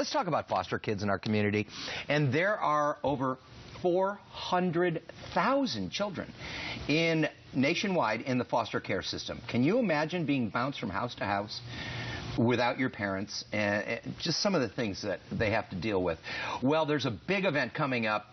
Let's talk about foster kids in our community. And there are over 400,000 children in nationwide in the foster care system. Can you imagine being bounced from house to house? without your parents and just some of the things that they have to deal with. Well, there's a big event coming up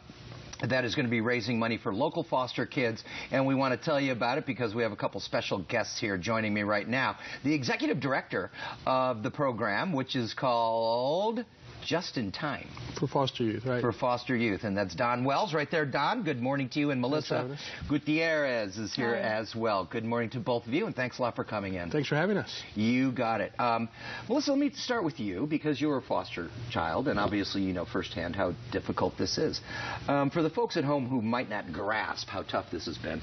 that is going to be raising money for local foster kids, and we want to tell you about it because we have a couple special guests here joining me right now. The executive director of the program, which is called just in time. For foster youth, right. For foster youth. And that's Don Wells right there. Don, good morning to you. And Melissa Gutierrez is here Hi. as well. Good morning to both of you, and thanks a lot for coming in. Thanks for having us. You got it. Um, Melissa, let me start with you because you're a foster child, and obviously you know firsthand how difficult this is. Um, for the folks at home who might not grasp how tough this has been,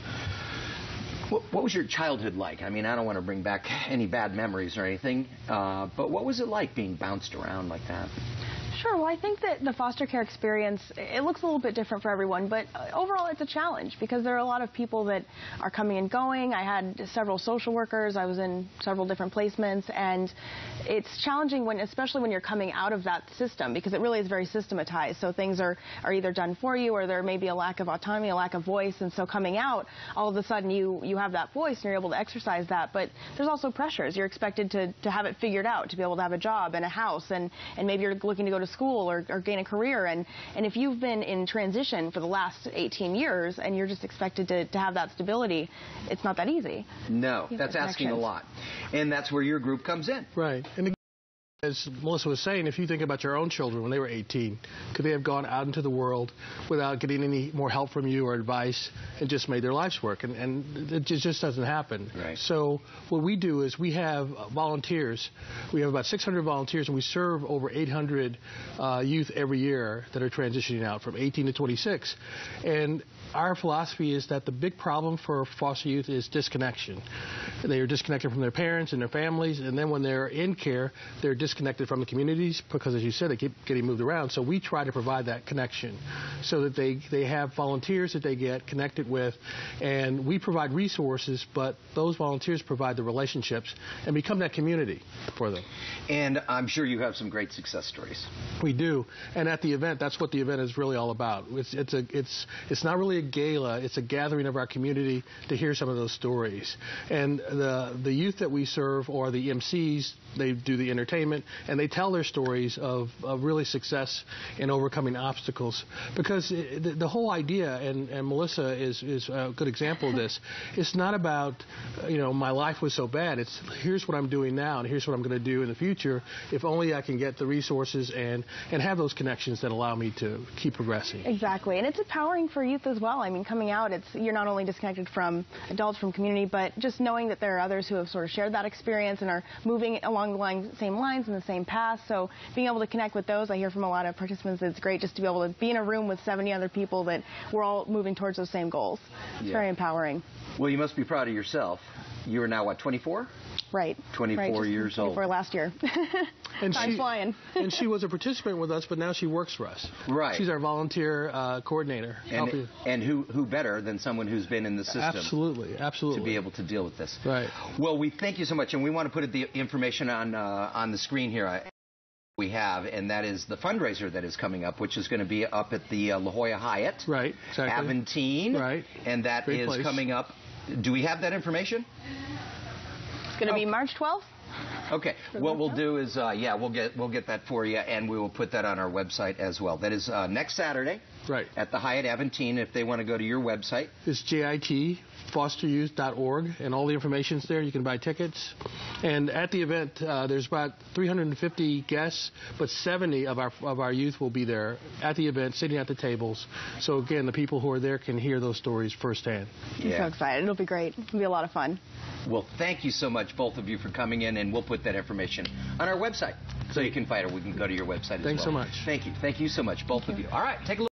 what, was your childhood like? I mean, I don't want to bring back any bad memories or anything, uh, but what was it like being bounced around like that? Sure. Well, I think that the foster care experience, it looks a little bit different for everyone, but uh, overall it's a challenge because there are a lot of people that are coming and going. I had several social workers. I was in several different placements, and it's challenging when, especially when you're coming out of that system because it really is very systematized. So things are, are either done for you or there may be a lack of autonomy, a lack of voice, and so coming out, all of a sudden you, you have that voice and you're able to exercise that, but there's also pressures. You're expected to, to have it figured out, to be able to have a job and a house, and, and maybe you're looking to go to school or, or gain a career. And, and if you've been in transition for the last 18 years and you're just expected to, to have that stability, it's not that easy. No, that's asking a lot. And that's where your group comes in. Right. And as Melissa was saying, if you think about your own children when they were 18, could they have gone out into the world without getting any more help from you or advice and just made their lives work? And, and it just doesn't happen. Right. So what we do is we have volunteers. We have about 600 volunteers, and we serve over 800 uh, youth every year that are transitioning out from 18 to 26. And our philosophy is that the big problem for foster youth is disconnection. They are disconnected from their parents and their families, and then when they're in care, they're disconnected from the communities because, as you said, they keep getting moved around. So we try to provide that connection so that they, they have volunteers that they get connected with, and we provide resources, but those volunteers provide the relationships and become that community for them. And I'm sure you have some great success stories. We do, and at the event, that's what the event is really all about. It's, it's, a, it's, it's not really a gala. It's a gathering of our community to hear some of those stories. And the the youth that we serve or the MCs, they do the entertainment and they tell their stories of, of really success in overcoming obstacles. Because the, the whole idea, and, and Melissa is, is a good example of this, it's not about, you know, my life was so bad. It's here's what I'm doing now and here's what I'm going to do in the future if only I can get the resources and, and have those connections that allow me to keep progressing. Exactly. And it's empowering for youth as well well. I mean, coming out, it's you're not only disconnected from adults, from community, but just knowing that there are others who have sort of shared that experience and are moving along the line, same lines and the same path. So being able to connect with those, I hear from a lot of participants, it's great just to be able to be in a room with 70 other people that we're all moving towards those same goals. It's yeah. very empowering. Well, you must be proud of yourself. You are now, what, 24? Right. 24 right, years 24 old. last year. and Time's she, flying. and she was a participant with us, but now she works for us. Right. She's our volunteer uh, coordinator. And, and who, who better than someone who's been in the system? Absolutely, absolutely. To be able to deal with this. Right. Well, we thank you so much, and we want to put the information on, uh, on the screen here we have, and that is the fundraiser that is coming up, which is going to be up at the uh, La Jolla Hyatt. Right, exactly. Aventine. Right. And that Great is place. coming up. Do we have that information? It's going to oh. be March 12th. Okay. What we'll do is, uh, yeah, we'll get we'll get that for you, and we will put that on our website as well. That is uh, next Saturday. Right. At the Hyatt Aventine, if they want to go to your website. It's JIT fosteryouth.org, and all the information's there. You can buy tickets. And at the event, uh, there's about 350 guests, but 70 of our of our youth will be there at the event, sitting at the tables. So again, the people who are there can hear those stories firsthand. Yeah. I'm so excited. It'll be great. It'll be a lot of fun. Well, thank you so much, both of you, for coming in, and we'll put that information on our website. So you can find it. We can go to your website Thanks well. so much. Thank you. Thank you so much, both of you. All right, take a look.